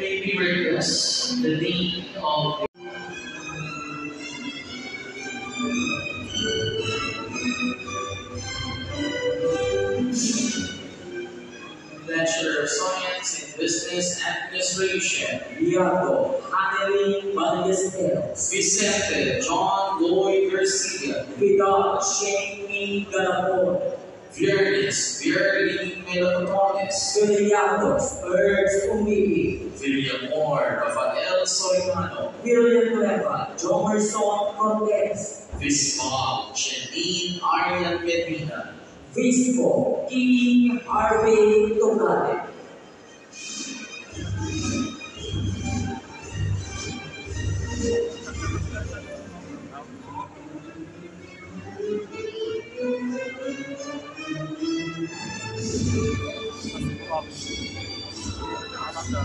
May we request the Dean of Bachelor of Science in Business Administration, Diaco Hanelin Ballesteros, Vicente John Lloyd Garcia, Vidal Shane Galapon, Viernes Vierly Melocotones, Filiatos Birds Umili, Villamor Rafael Solimano, William Nueva, Jomerson Cortez, Vismam Janine Arian Medina, Vispo King Harvey Mình 的